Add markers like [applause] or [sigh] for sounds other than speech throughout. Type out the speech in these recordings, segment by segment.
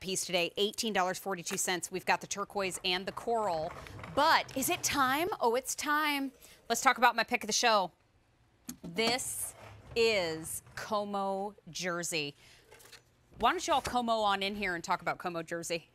piece today, $18.42. We've got the turquoise and the coral. But is it time? Oh, it's time. Let's talk about my pick of the show. This is Como Jersey. Why don't you all Como on in here and talk about Como Jersey?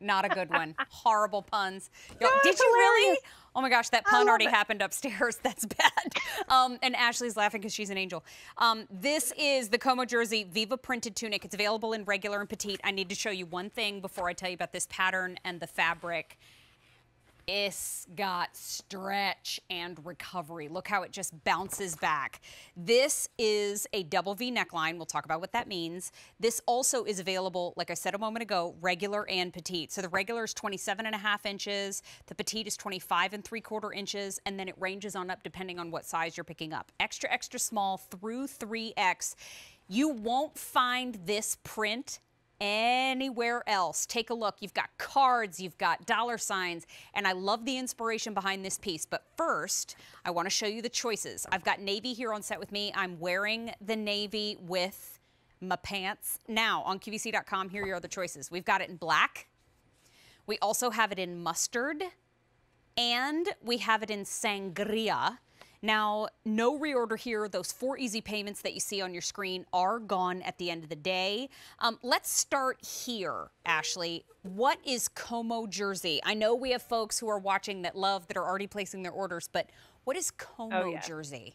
Not a good one. [laughs] Horrible puns. Yo, did you really? Oh my gosh, that pun already it. happened upstairs. [laughs] That's bad. Um, and Ashley's laughing because she's an angel. Um, this is the Como Jersey Viva printed tunic. It's available in regular and petite. I need to show you one thing before I tell you about this pattern and the fabric. It's got stretch and recovery. Look how it just bounces back. This is a double V neckline. We'll talk about what that means. This also is available, like I said a moment ago, regular and petite. So the regular is 27 and a half inches. The petite is 25 and three quarter inches. And then it ranges on up depending on what size you're picking up. Extra, extra small through 3X. You won't find this print anywhere else. Take a look. You've got cards, you've got dollar signs, and I love the inspiration behind this piece. But first, I want to show you the choices. I've got navy here on set with me. I'm wearing the navy with my pants. Now, on QVC.com, here are the choices. We've got it in black. We also have it in mustard. And we have it in sangria. Now, no reorder here. Those four easy payments that you see on your screen are gone at the end of the day. Um, let's start here, Ashley. What is Como Jersey? I know we have folks who are watching that love, that are already placing their orders, but what is Como oh, yeah. Jersey?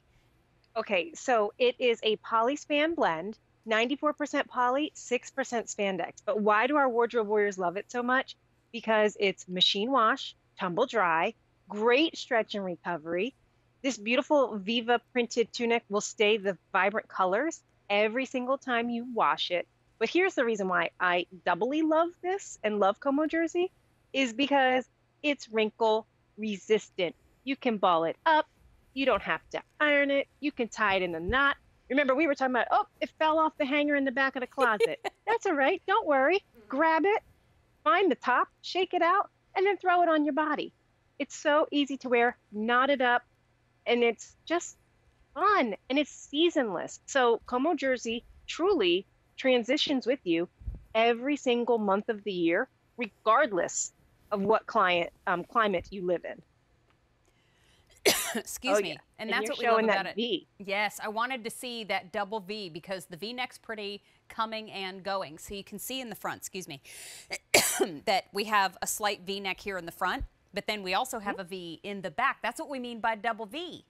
Okay, so it is a polyspan blend, 94% poly, 6% spandex. But why do our wardrobe warriors love it so much? Because it's machine wash, tumble dry, great stretch and recovery this beautiful Viva printed tunic will stay the vibrant colors every single time you wash it. But here's the reason why I doubly love this and love Como jersey is because it's wrinkle resistant. You can ball it up. You don't have to iron it. You can tie it in a knot. Remember, we were talking about, oh, it fell off the hanger in the back of the closet. [laughs] That's all right. Don't worry. Grab it, find the top, shake it out, and then throw it on your body. It's so easy to wear, knot it up, and it's just fun and it's seasonless. So Como Jersey truly transitions with you every single month of the year, regardless of what client um, climate you live in. [coughs] Excuse oh, me. Yeah. And, and that's what we love about it. V. Yes, I wanted to see that double V because the V-neck's pretty coming and going. So you can see in the front, excuse me, [coughs] that we have a slight V-neck here in the front but then we also have mm-hmm. a V in the back. That's what we mean by double V.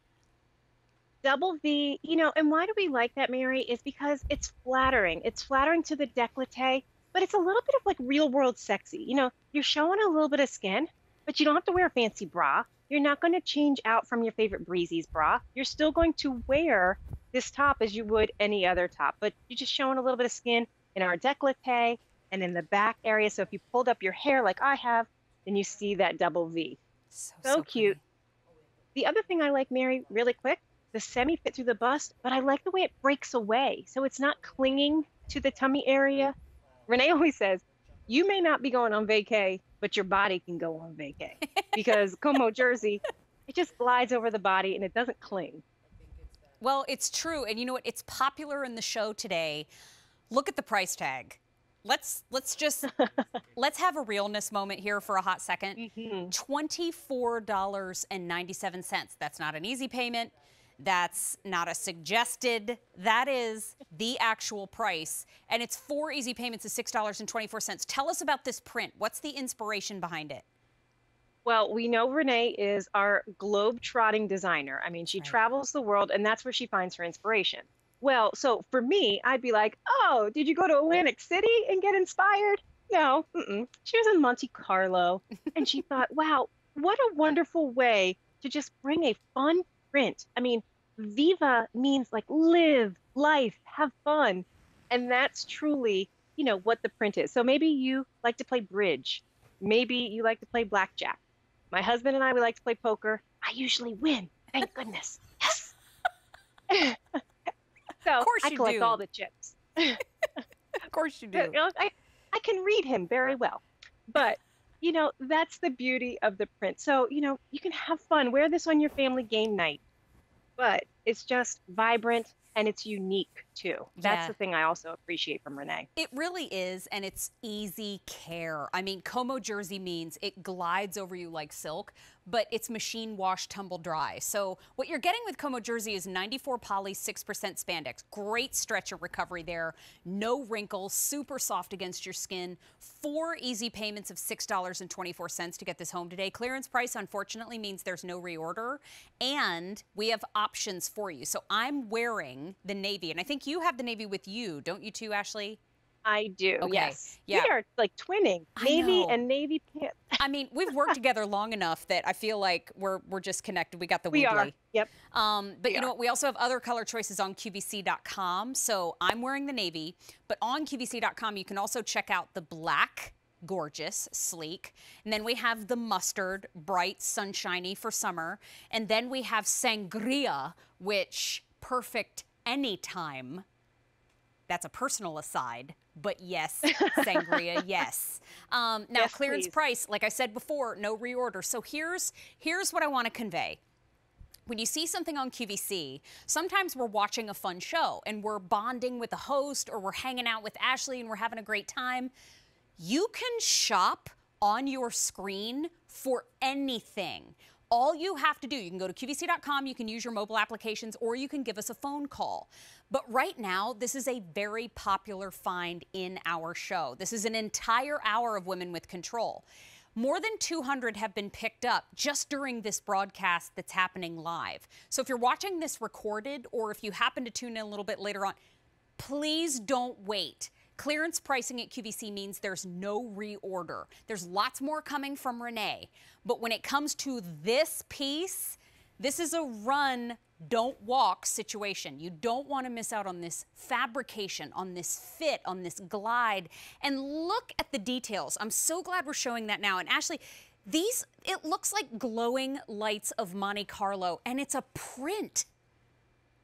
Double V, you know, and why do we like that, Mary? Is because it's flattering. It's flattering to the décolleté, but it's a little bit of like real world sexy. You know, you're showing a little bit of skin, but you don't have to wear a fancy bra. You're not going to change out from your favorite Breezies bra. You're still going to wear this top as you would any other top, but you're just showing a little bit of skin in our décolleté and in the back area. So if you pulled up your hair like I have, and you see that double V. So, so, so cute. The other thing I like, Mary, really quick, the semi fit through the bust, but I like the way it breaks away. So it's not clinging to the tummy area. Renee always says, you may not be going on vacay, but your body can go on vacay [laughs] because Como Jersey, it just glides over the body and it doesn't cling. Well, it's true. And you know what? It's popular in the show today. Look at the price tag let's let's just [laughs] let's have a realness moment here for a hot 2nd mm-hmm. $24.97. That's not an easy payment. That's not a suggested. That is the actual price. And it's four easy payments of $6.24. Tell us about this print. What's the inspiration behind it? Well, we know Renee is our globe trotting designer. I mean, she right. travels the world, and that's where she finds her inspiration. Well, so for me, I'd be like, oh, did you go to Atlantic City and get inspired? No, mm-mm. she was in Monte Carlo and she [laughs] thought, wow, what a wonderful way to just bring a fun print. I mean, Viva means like live life, have fun. And that's truly, you know, what the print is. So maybe you like to play bridge. Maybe you like to play blackjack. My husband and I, we like to play poker. I usually win. Thank [laughs] goodness. Yes. [laughs] So of course I collect do. all the chips. of course you [laughs] do. You know, I, I can read him very well. But, you know, that's the beauty of the print. So, you know, you can have fun. Wear this on your family game night. But it's just vibrant and it's unique. too. That's Yeah. the thing I also appreciate from Renee. It really is, and it's easy care. I mean, Como jersey means it glides over you like silk, but it's machine wash, tumble dry. So what you're getting with Como jersey is 94 poly, 6% spandex. Great stretch of recovery there. No wrinkles, super soft against your skin. Four easy payments of $6.24 to get this home today. Clearance price, unfortunately, means there's no reorder, and we have options for you. So I'm wearing the navy, and I think you have the navy with you, don't you too, Ashley? I do. Okay, Yes. yeah. We are like twinning. Navy and navy pants. I mean, we've worked [laughs] together long enough that I feel like we're we're just connected. We got the We are. Yep. Um, but We you know are. what? We also have other color choices on QVC.com. So I'm wearing the navy, but on QVC.com you can also check out the black, gorgeous, sleek, and then we have the mustard, bright, sunshiny for summer, and then we have sangria, which perfect anytime. That's a personal aside, but yes, [laughs] sangria, yes. Um, now Yes, clearance please. price, like I said before, no reorder. So here's here's what I want to convey when you see something on QVC, sometimes we're watching a fun show and we're bonding with the host or we're hanging out with Ashley and we're having a great time. You can shop on your screen for anything. All you have to do, you can go to QVC.com, you can use your mobile applications, or you can give us a phone call. But right now, this is a very popular find in our show. This is an entire hour of Women with Control. More than 200 have been picked up just during this broadcast that's happening live. So if you're watching this recorded or if you happen to tune in a little bit later on, please don't wait. Clearance pricing at QVC means there's no reorder. There's lots more coming from Renee. But when it comes to this piece, this is a run, don't walk situation. You don't want to miss out on this fabrication, on this fit, on this glide. And look at the details. I'm so glad we're showing that now. And Ashley, these, it looks like glowing lights of Monte Carlo, and it's a print.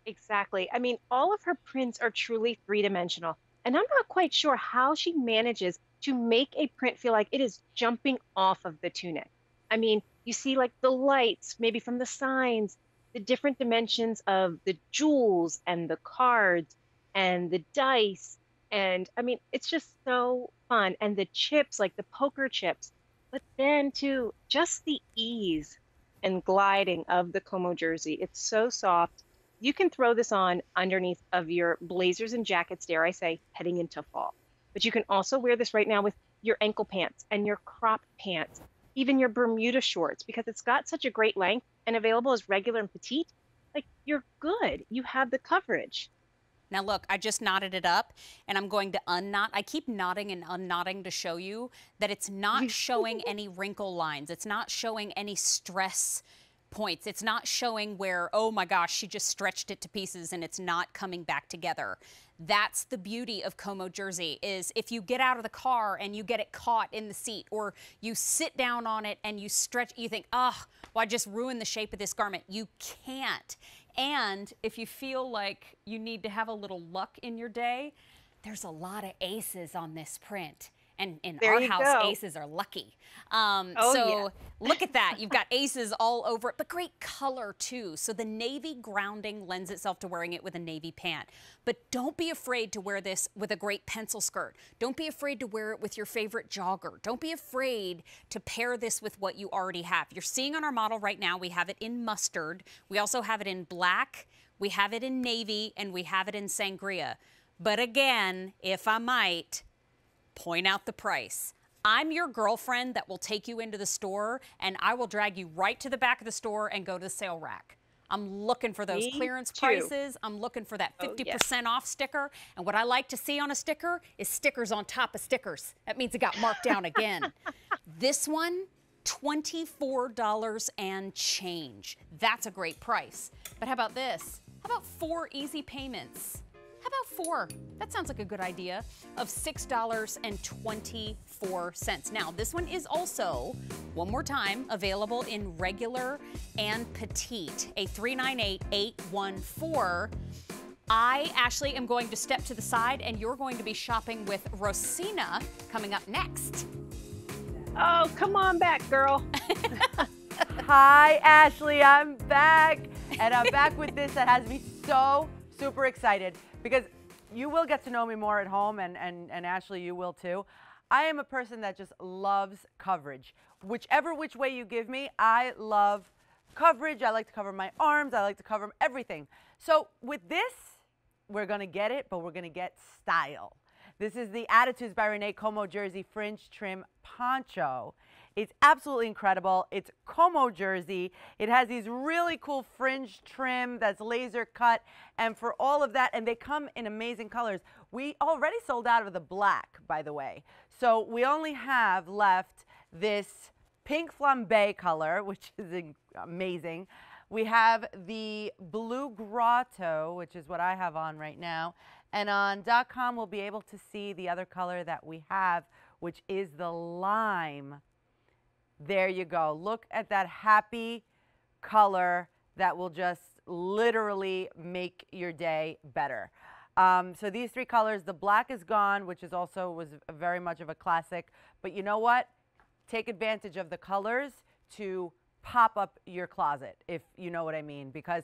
Exactly. I mean, all of her prints are truly three dimensional. And I'm not quite sure how she manages to make a print feel like it is jumping off of the tunic. I mean, you see like the lights, maybe from the signs, the different dimensions of the jewels and the cards and the dice. And I mean, it's just so fun. And the chips, like the poker chips, but then too, just the ease and gliding of the Como jersey. It's so soft you can throw this on underneath of your blazers and jackets, dare I say, heading into fall. But you can also wear this right now with your ankle pants and your crop pants, even your Bermuda shorts, because it's got such a great length and available as regular and petite. Like you're good. You have the coverage. Now look, I just knotted it up and I'm going to unknot. I keep knotting and unknotting to show you that it's not [laughs] showing any wrinkle lines. It's not showing any stress points. It's not showing where, oh my gosh, she just stretched it to pieces and it's not coming back together. That's the beauty of Como jersey is if you get out of the car and you get it caught in the seat or you sit down on it and you stretch, you think, oh, well, I just ruined the shape of this garment. You can't. And if you feel like you need to have a little luck in your day, there's a lot of aces on this print. And in There our house, go. aces are lucky. Um, Oh, so yeah. look at that. You've [laughs] got aces all over it, but great color too. So the navy grounding lends itself to wearing it with a navy pant. But don't be afraid to wear this with a great pencil skirt. Don't be afraid to wear it with your favorite jogger. Don't be afraid to pair this with what you already have. You're seeing on our model right now, we have it in mustard. We also have it in black. We have it in navy and we have it in sangria. But again, if I might, point out the price. I'm your girlfriend that will take you into the store and I will drag you right to the back of the store and go to the sale rack. I'm looking for those Me clearance too. prices. I'm looking for that Oh, 50% yes. off sticker. And what I like to see on a sticker is stickers on top of stickers. That means it got marked down again. [laughs] This one, $24 and change. That's a great price. But how about this? How about four easy payments? How about four? That sounds like a good idea. Of $6.24. Now, this one is also, one more time, available in regular and petite. A 398814. I, Ashley, am going to step to the side and you're going to be shopping with Rosina coming up next. Oh, come on back, girl. [laughs] Hi, Ashley. I'm back. And I'm back with this that has me so super excited because you will get to know me more at home, and, and, and Ashley, you will too. I am a person that just loves coverage. Whichever which way you give me, I love coverage. I like to cover my arms. I like to cover everything. So with this, we're going to get it, but we're going to get style. This is the Attitudes by Renee Como Jersey Fringe Trim Poncho. It's absolutely incredible. It's Como jersey. It has these really cool fringe trim that's laser cut. And for all of that, and they come in amazing colors. We already sold out of the black, by the way. So we only have left this pink flambe color, which [laughs] is amazing. We have the blue grotto, which is what I have on right now. And on .com, we'll be able to see the other color that we have, which is the lime. There you go. Look at that happy color that will just literally make your day better. Um, so these three colors, the black is gone, which is also was very much of a classic. But you know what? Take advantage of the colors to pop up your closet, if you know what I mean, because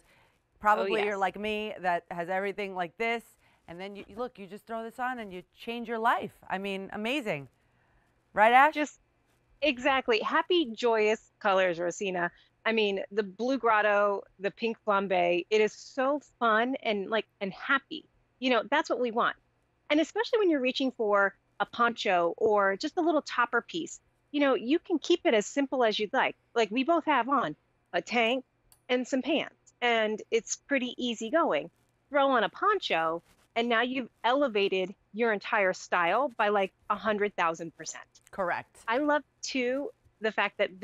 probably oh, yes. you're like me that has everything like this and then you look, you just throw this on and you change your life. I mean, amazing. Right, Ash? Just exactly. Happy, joyous colors, Rosina. I mean, the blue grotto, the pink flambe, it is so fun and like and happy. You know, that's what we want. And especially when you're reaching for a poncho or just a little topper piece, you know, you can keep it as simple as you'd like. Like we both have on a tank and some pants, and it's pretty easy going. Throw on a poncho, and now you've elevated your entire style by like a hundred thousand percent. Correct. I love too the fact that